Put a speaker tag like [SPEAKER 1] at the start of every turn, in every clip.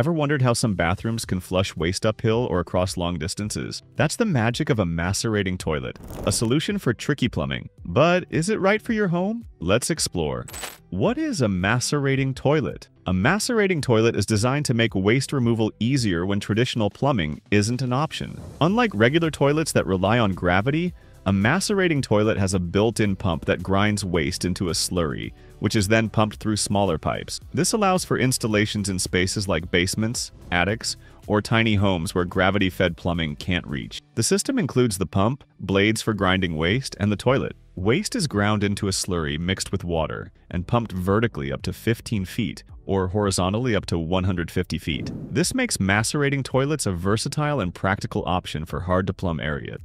[SPEAKER 1] Ever wondered how some bathrooms can flush waste uphill or across long distances? That's the magic of a macerating toilet, a solution for tricky plumbing. But is it right for your home? Let's explore. What is a macerating toilet? A macerating toilet is designed to make waste removal easier when traditional plumbing isn't an option. Unlike regular toilets that rely on gravity, a macerating toilet has a built-in pump that grinds waste into a slurry, which is then pumped through smaller pipes. This allows for installations in spaces like basements, attics, or tiny homes where gravity-fed plumbing can't reach. The system includes the pump, blades for grinding waste, and the toilet. Waste is ground into a slurry mixed with water and pumped vertically up to 15 feet or horizontally up to 150 feet. This makes macerating toilets a versatile and practical option for hard-to-plumb areas.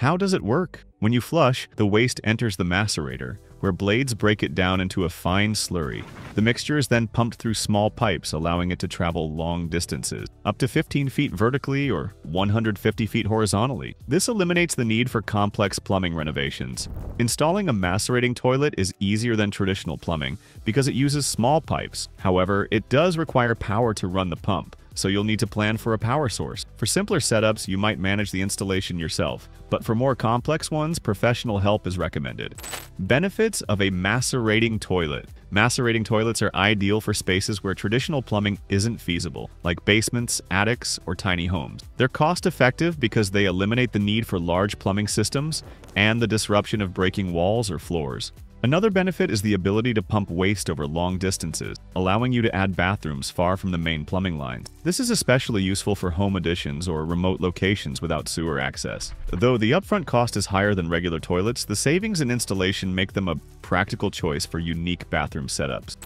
[SPEAKER 1] How does it work? When you flush, the waste enters the macerator, where blades break it down into a fine slurry. The mixture is then pumped through small pipes, allowing it to travel long distances, up to 15 feet vertically or 150 feet horizontally. This eliminates the need for complex plumbing renovations. Installing a macerating toilet is easier than traditional plumbing because it uses small pipes. However, it does require power to run the pump so you'll need to plan for a power source. For simpler setups, you might manage the installation yourself, but for more complex ones, professional help is recommended. Benefits of a macerating toilet. Macerating toilets are ideal for spaces where traditional plumbing isn't feasible, like basements, attics, or tiny homes. They're cost-effective because they eliminate the need for large plumbing systems and the disruption of breaking walls or floors. Another benefit is the ability to pump waste over long distances, allowing you to add bathrooms far from the main plumbing lines. This is especially useful for home additions or remote locations without sewer access. Though the upfront cost is higher than regular toilets, the savings in installation make them a practical choice for unique bathroom setups.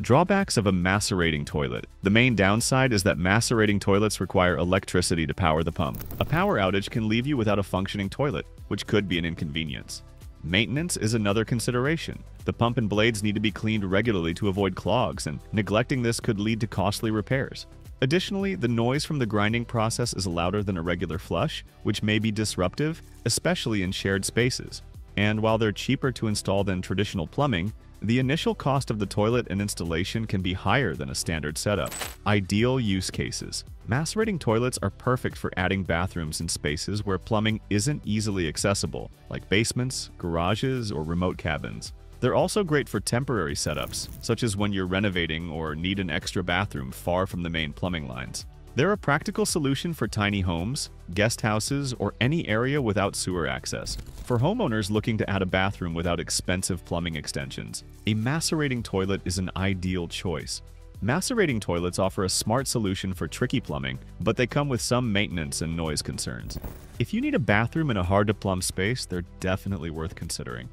[SPEAKER 1] Drawbacks of a macerating toilet. The main downside is that macerating toilets require electricity to power the pump. A power outage can leave you without a functioning toilet, which could be an inconvenience. Maintenance is another consideration. The pump and blades need to be cleaned regularly to avoid clogs, and neglecting this could lead to costly repairs. Additionally, the noise from the grinding process is louder than a regular flush, which may be disruptive, especially in shared spaces. And while they're cheaper to install than traditional plumbing, the initial cost of the toilet and installation can be higher than a standard setup. Ideal use cases. Macerating toilets are perfect for adding bathrooms in spaces where plumbing isn't easily accessible, like basements, garages, or remote cabins. They're also great for temporary setups, such as when you're renovating or need an extra bathroom far from the main plumbing lines. They're a practical solution for tiny homes, guest houses, or any area without sewer access. For homeowners looking to add a bathroom without expensive plumbing extensions, a macerating toilet is an ideal choice. Macerating toilets offer a smart solution for tricky plumbing, but they come with some maintenance and noise concerns. If you need a bathroom in a hard-to-plumb space, they're definitely worth considering.